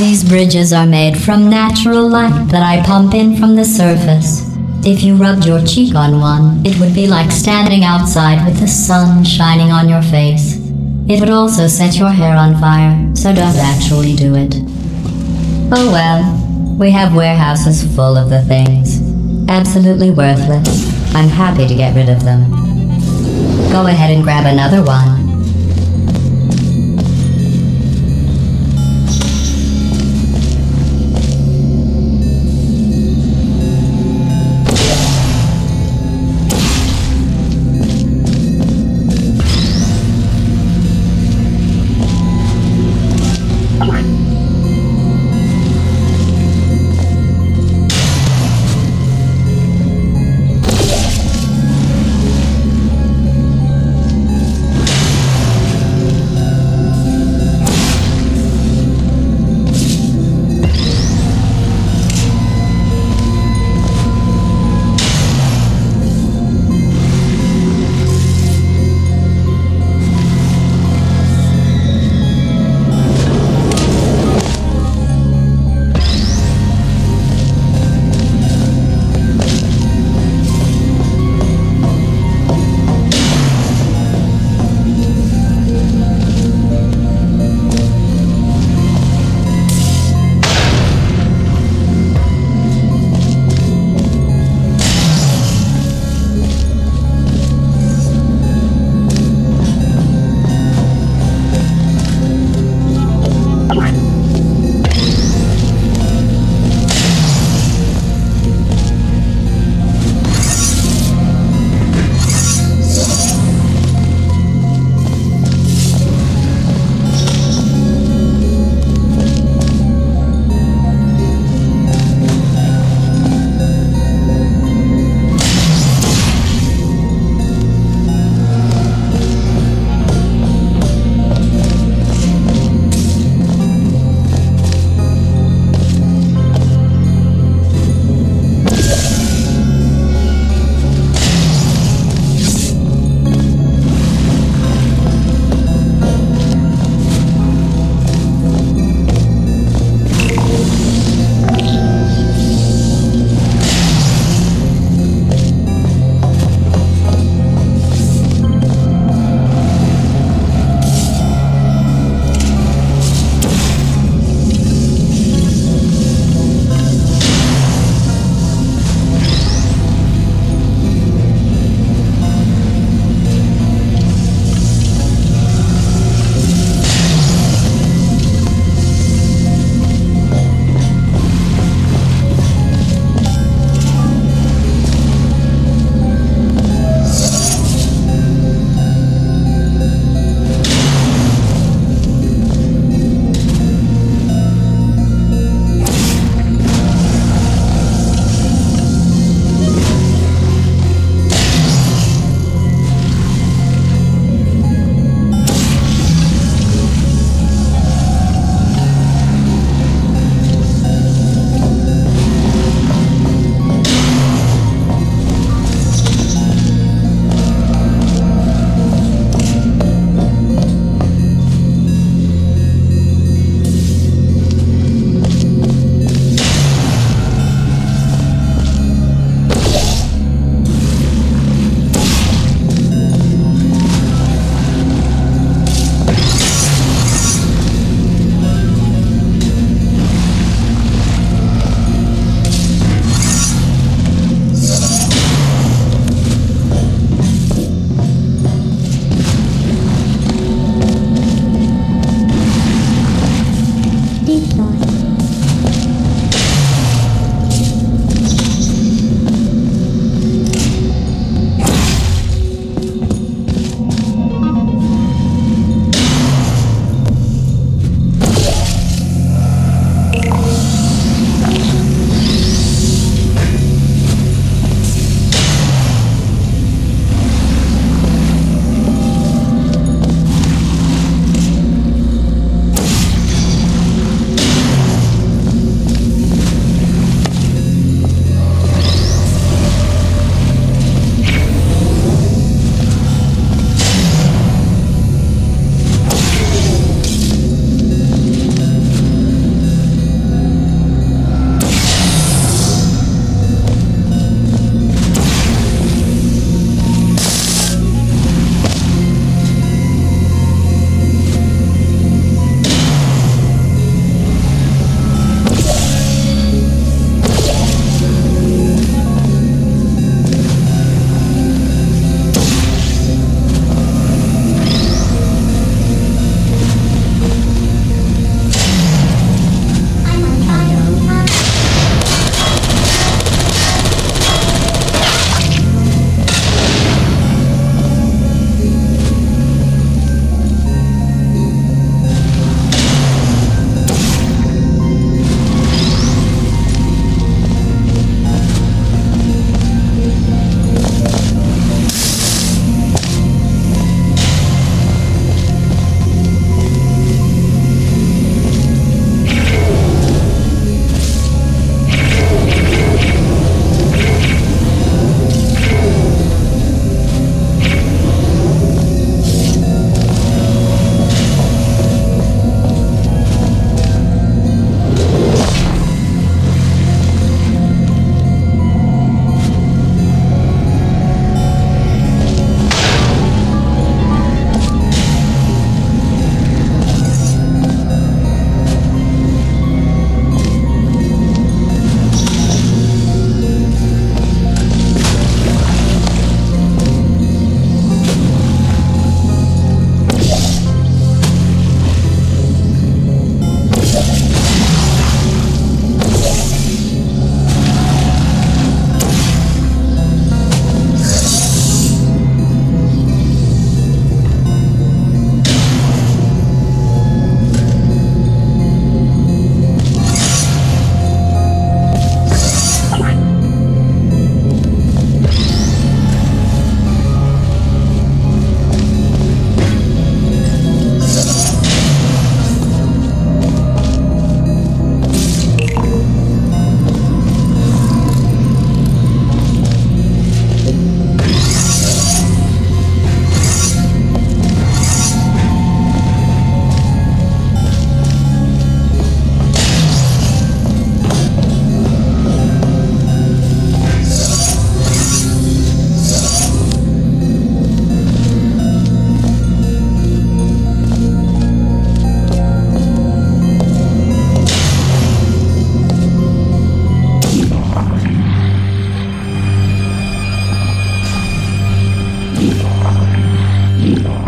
bridges are made from natural light that I pump in from the surface. If you rubbed your cheek on one, it would be like standing outside with the sun shining on your face. It would also set your hair on fire, so don't actually do it. Oh well, we have warehouses full of the things. Absolutely worthless. I'm happy to get rid of them. Go ahead and grab another one.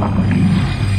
いい?